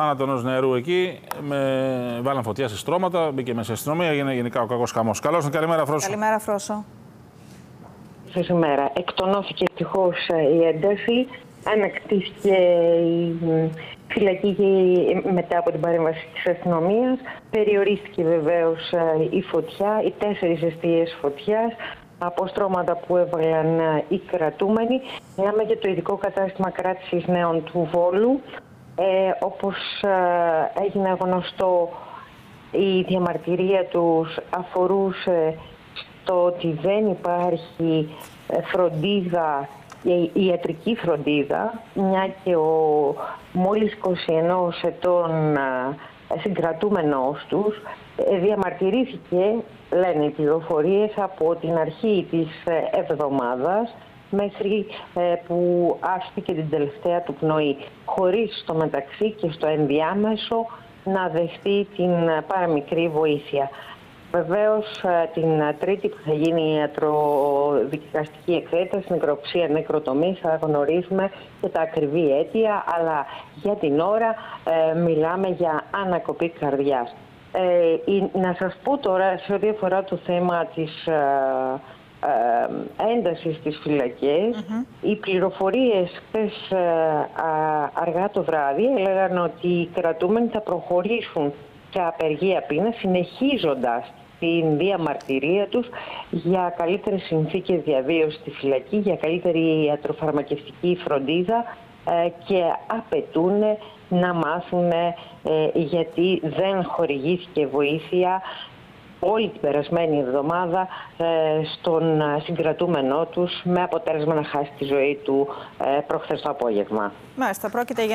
Θάνατο ενό νεαρού εκεί, με... βάλαν φωτιά σε στρώματα, μπήκε μέσα στην αστυνομία, έγινε γενικά ο κακός χαμός. Καλώς ήρθατε, καλημέρα, Φρόσο. Καλημέρα, Φρόσο. Σήμερα εκτονώθηκε ευτυχώς η ένταση, ανακτήθηκε η φυλακή μετά από την παρέμβαση της αστυνομίας. Περιορίστηκε βεβαίως η φωτιά, οι τέσσερις αιστείες φωτιάς από στρώματα που έβαλαν οι κρατούμενοι. Μιλάμε για το ειδικό κατάστημα κράτησης νέων του Βόλου, ε, όπως ε, έγινε γνωστό η διαμαρτυρία τους αφορούσε στο ότι δεν υπάρχει ε, φροντίδα, ιατρική φροντίδα, μια και ο μόλις 21 ετών συγκρατούμενος τους διαμαρτυρήθηκε, λένε οι πληροφορίες, από την αρχή της εβδομάδας μέχρι ε, που άφηκε την τελευταία του πνοή, χωρίς στο μεταξύ και στο ενδιάμεσο να δεχτεί την παραμικρή βοήθεια. Βεβαίως ε, την Τρίτη που θα γίνει η ιατροδικαστική εξέταση, νεκροψία, νεκροτομή, θα γνωρίσουμε και τα ακριβή αίτια, αλλά για την ώρα ε, μιλάμε για ανακοπή καρδιάς. Ε, να σας πω τώρα σε ό,τι αφορά το θέμα της ε, έντασης στις φυλακές. Οι πληροφορίες χθες ε, αργά το βράδυ έλεγαν ότι οι κρατούμενοι θα προχωρήσουν σε απεργία πείνα συνεχίζοντας την διαμαρτυρία τους για καλύτερες συνθήκες διαβίωσης στη φυλακή, για καλύτερη ιατροφαρμακευτική φροντίδα ε, και απαιτούν να μάθουν γιατί δεν χορηγήθηκε βοήθεια όλη την περασμένη εβδομάδα ε, στον συγκρατούμενό τους με αποτέλεσμα να χάσει τη ζωή του ε, προχθές το απόγευμα. Μάλιστα, πρόκειται για